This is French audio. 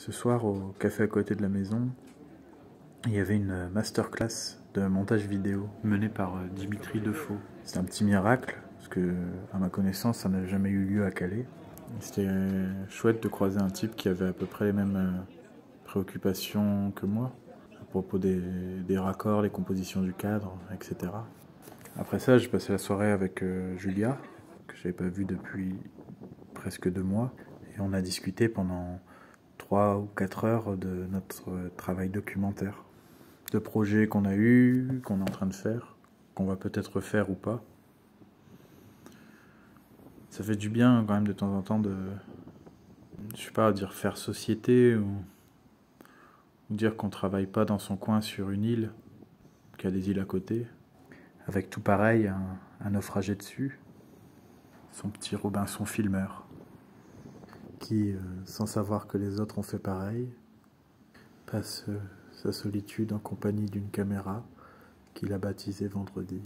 Ce soir, au café à côté de la maison, il y avait une masterclass de montage vidéo menée par euh, Dimitri Defoe. C'est un petit miracle, parce que, à ma connaissance, ça n'a jamais eu lieu à Calais. C'était chouette de croiser un type qui avait à peu près les mêmes euh, préoccupations que moi, à propos des, des raccords, les compositions du cadre, etc. Après ça, j'ai passé la soirée avec euh, Julia, que je n'avais pas vue depuis presque deux mois, et on a discuté pendant trois ou quatre heures de notre travail documentaire, de projets qu'on a eu, qu'on est en train de faire, qu'on va peut-être faire ou pas. Ça fait du bien quand même de temps en temps de, je sais pas, dire faire société ou, dire qu'on travaille pas dans son coin sur une île, qu'il y a des îles à côté, avec tout pareil, un, un naufragé dessus, son petit Robinson filmeur qui, euh, sans savoir que les autres ont fait pareil, passe euh, sa solitude en compagnie d'une caméra qu'il a baptisée vendredi.